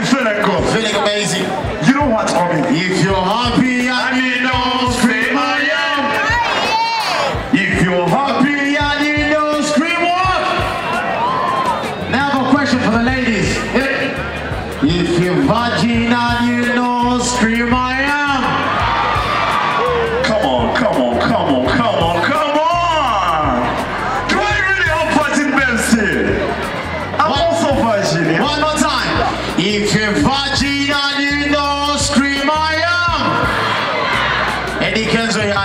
you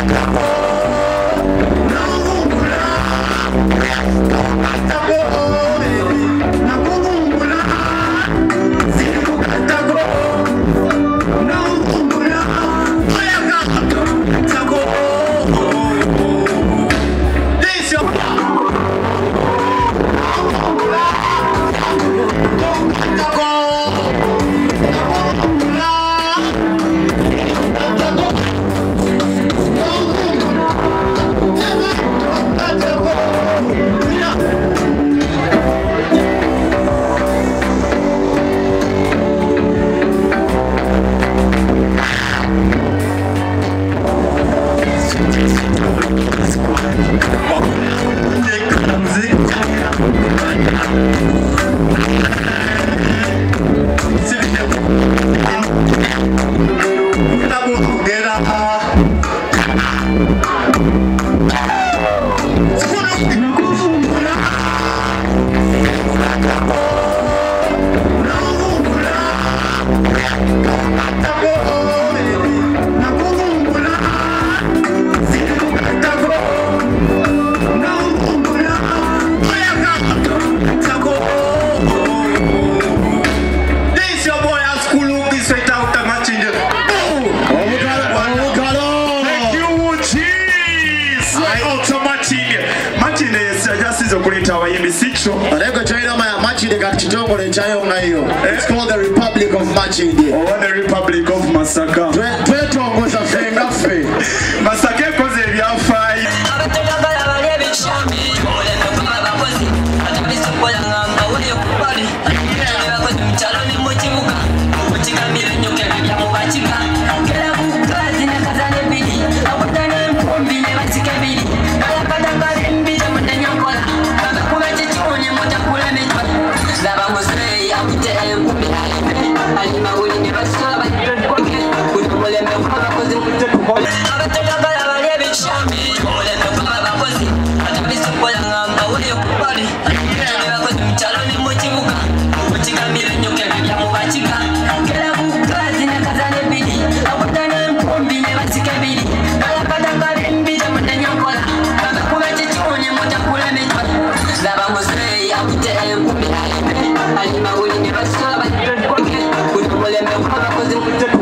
bukendera This So, Olego Chairoma ya Machide kakitongole chayo. It's called the Republic of Machide. Or oh, the Republic of Masaka.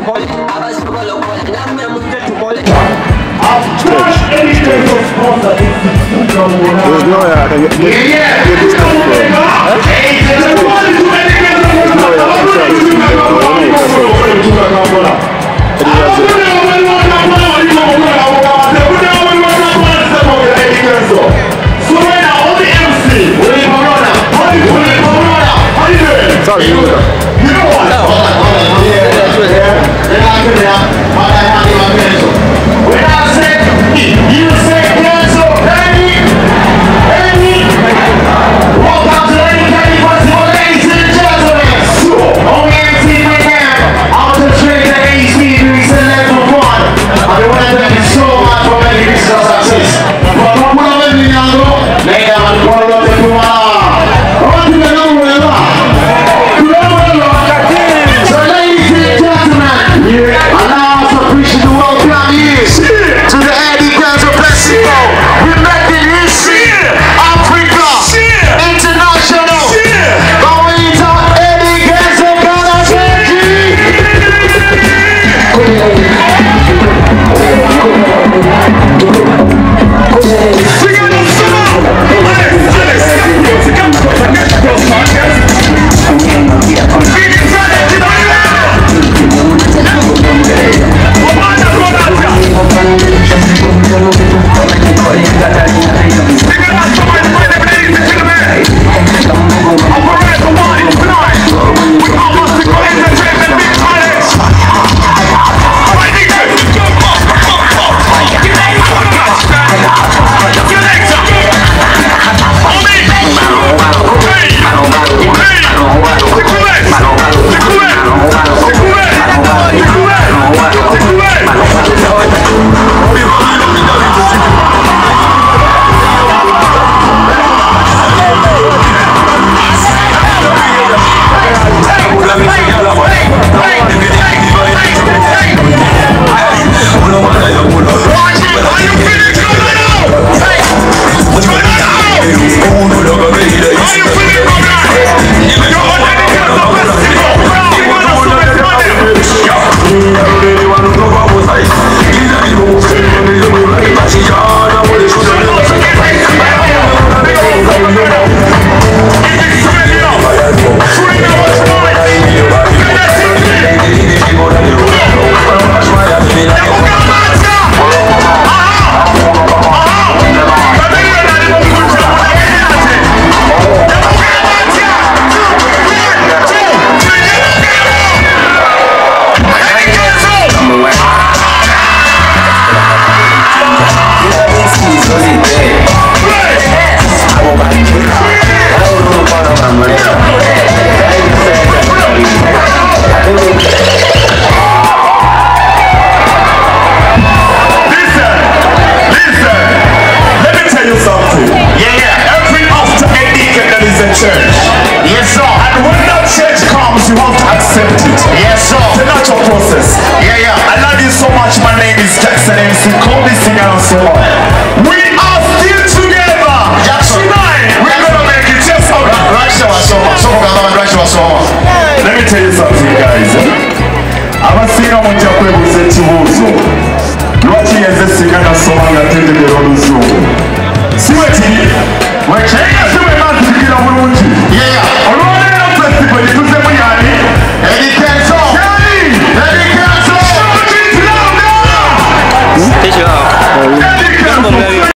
Mutetukole abasobola okukola nammwe mutetukole Sorry, you know what? Yeah, yeah, yeah. Yes, sir. It's a natural process. Yeah, yeah. I love you so much. My name is Jackson MC. Call me singer and so on. We are still together. Jackson. Tonight, we're gonna make it. Yes, all right. Lwaki tewasoma soko gamba lwaki wasoma Let me tell you something, guys. abasinga mujja kwebuuza ekibuuzo lwaki yenze singa nasoma